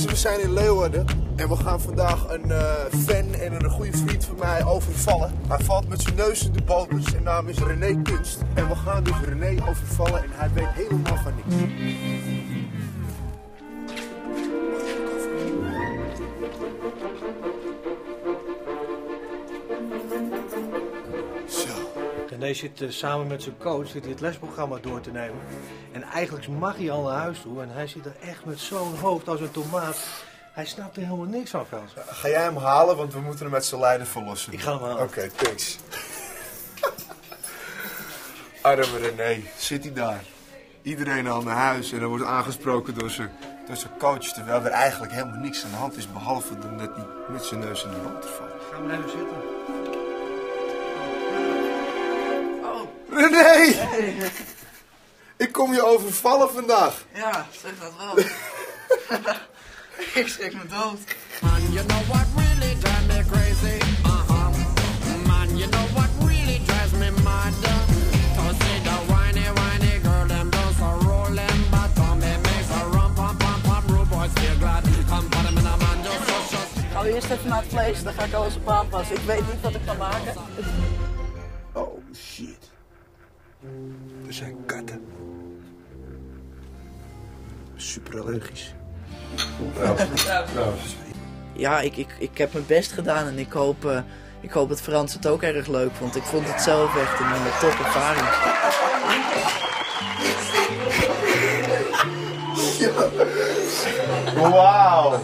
we zijn in Leeuwarden. En we gaan vandaag een eh, fan en een goede vriend van mij overvallen. Hij valt met zijn neus in de boter. Zijn naam is René Kunst. En we gaan dus René overvallen en hij weet helemaal van niks. Zo. René zit eh, samen met zijn coach zit hij het lesprogramma door te nemen. En eigenlijk mag hij al naar huis toe. En hij zit er echt met zo'n hoofd als een tomaat. Hij snapt er helemaal niks van, Frans. Ga jij hem halen, want we moeten hem met zijn lijden verlossen. Ik ga hem halen. Oké, thanks. Arme René, zit hij daar. Iedereen al naar huis en hij wordt aangesproken door zijn, door zijn coach. Terwijl er eigenlijk helemaal niks aan de hand is, behalve dat hij met zijn neus in de boter valt. Ga maar even zitten. René! Ik kom je overvallen vandaag. Ja, zeg dat wel. ik schrik me dood. Man, you know what really drives me crazy? Uh-huh. Man, you know what really drives me mad? To see the whiny, whiny girl, them just a rolling bottom. It makes a rum, pum, pum, pum, rude boys feel glad. Come put 'em in a man, just, just, just. Gaan we eerst even naar het vlees, dan ga ik alles op aanpassen. Ik weet niet wat ik ga maken. Oh shit. Er zijn katten. Super allergisch. Ja, ik, ik, ik heb mijn best gedaan en ik hoop, eh, ik hoop dat Frans het ook erg leuk vond. Ik vond het zelf echt een uh, top ervaring. Wauw.